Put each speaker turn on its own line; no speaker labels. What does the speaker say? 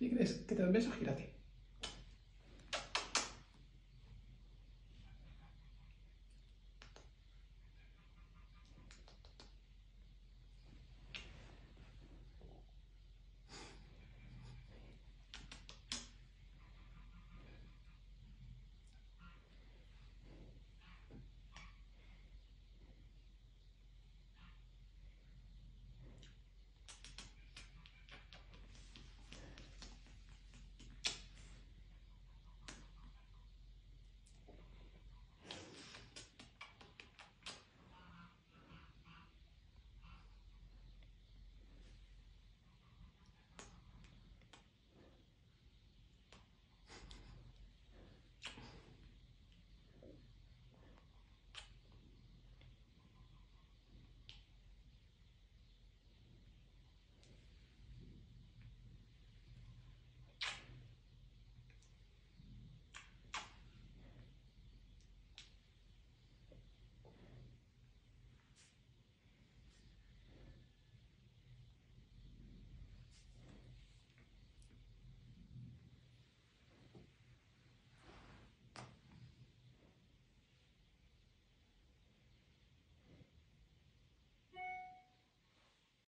Si crees que te da un beso, gírate.